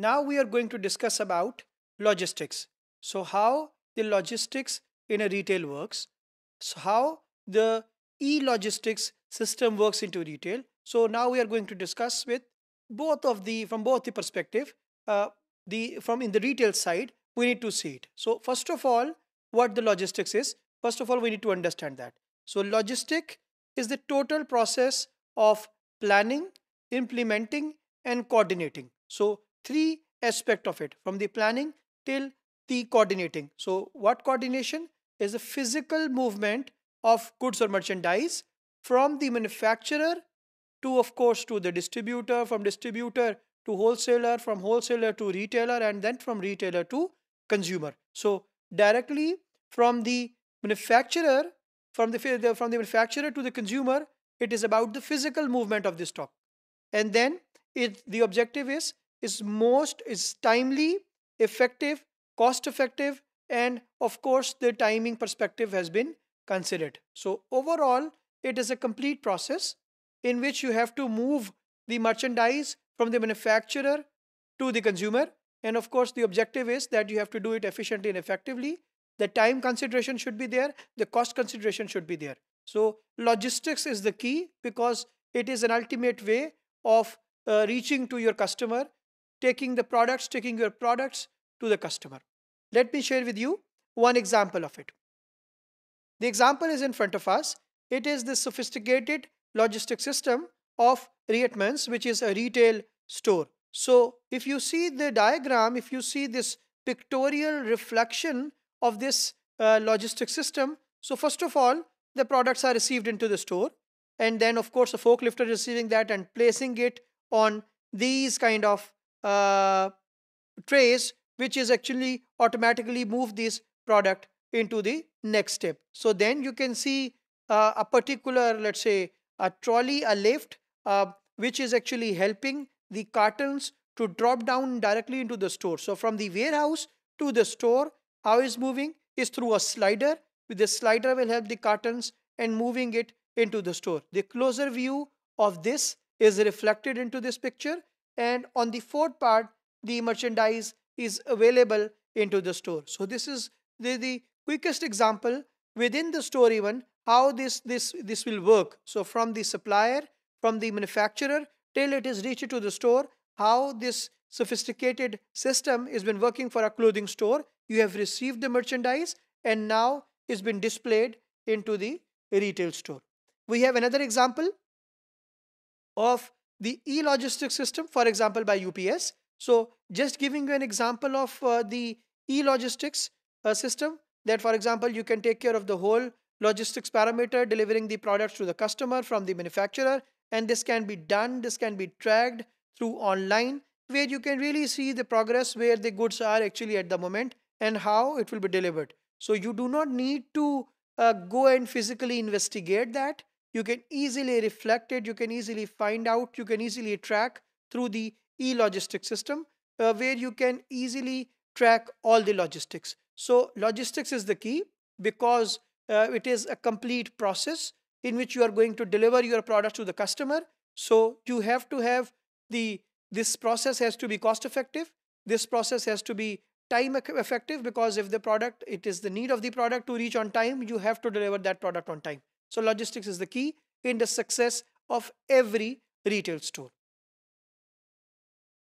Now we are going to discuss about logistics. So how the logistics in a retail works. So how the e-logistics system works into retail. So now we are going to discuss with both of the from both the perspective. Uh, the from in the retail side, we need to see it. So first of all, what the logistics is. First of all, we need to understand that. So logistic is the total process of planning, implementing, and coordinating. So three aspect of it from the planning till the coordinating. So what coordination? Is the physical movement of goods or merchandise from the manufacturer to of course to the distributor from distributor to wholesaler from wholesaler to retailer and then from retailer to consumer. So directly from the manufacturer from the from the manufacturer to the consumer it is about the physical movement of the stock. And then it the objective is is most is timely effective cost effective and of course the timing perspective has been considered. So overall it is a complete process in which you have to move the merchandise from the manufacturer to the consumer. And of course the objective is that you have to do it efficiently and effectively. The time consideration should be there. The cost consideration should be there. So logistics is the key because it is an ultimate way of uh, reaching to your customer taking the products taking your products to the customer let me share with you one example of it the example is in front of us it is the sophisticated logistic system of Reitmans, which is a retail store. So if you see the diagram, if you see this pictorial reflection of this uh, logistic system, so first of all, the products are received into the store. And then, of course, a forklift is receiving that and placing it on these kind of uh, trays, which is actually automatically move this product into the next step. So then you can see uh, a particular, let's say, a trolley, a lift, uh, which is actually helping the cartons to drop down directly into the store. So from the warehouse to the store, how is moving is through a slider. With the slider will help the cartons and moving it into the store. The closer view of this is reflected into this picture and on the fourth part, the merchandise is available into the store. So this is the, the quickest example within the store even how this this this will work. So from the supplier from the manufacturer till it is reached to the store how this sophisticated system has been working for a clothing store. You have received the merchandise and now it's been displayed into the retail store. We have another example of the e-logistics system for example by UPS so just giving you an example of uh, the e-logistics uh, system that for example you can take care of the whole logistics parameter delivering the products to the customer from the manufacturer and this can be done this can be tracked through online where you can really see the progress where the goods are actually at the moment and how it will be delivered. So you do not need to uh, go and physically investigate that you can easily reflect it you can easily find out you can easily track through the e-logistics system uh, where you can easily track all the logistics. So logistics is the key because uh, it is a complete process in which you are going to deliver your product to the customer. So you have to have the this process has to be cost effective. This process has to be time effective because if the product it is the need of the product to reach on time you have to deliver that product on time so logistics is the key in the success of every retail store